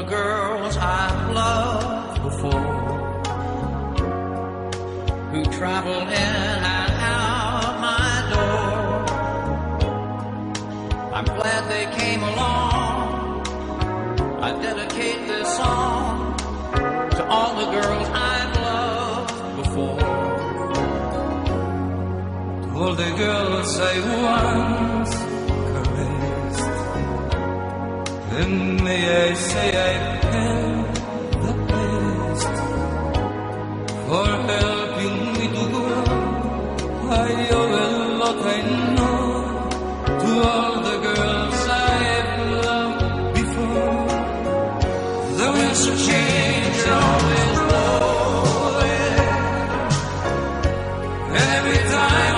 the girls I've loved before, who travel in and out my door. I'm glad they came along. I dedicate this song to all the girls I've loved before. All the girls I once. Then may I say I paid the best for helping me to grow. I owe a lot I know to all the girls I've loved before. The winds of change are always blowing, and every time.